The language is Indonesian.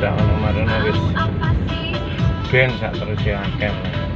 sak ono marane wis ben sak terus ya, akeh.